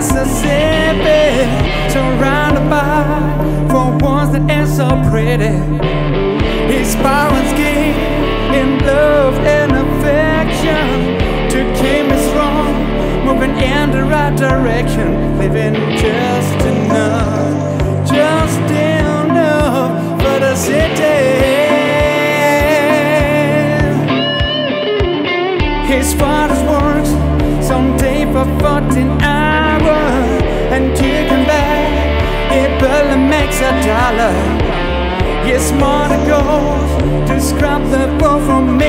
Mississippi, surrounded by for ones that ain't so pretty. His parents gave him love and affection to keep me strong, moving in the right direction, living just enough, just enough for the city. His father's works someday for 14 hours and kicking back, he barely makes a dollar. His mother goes to scrap the ball from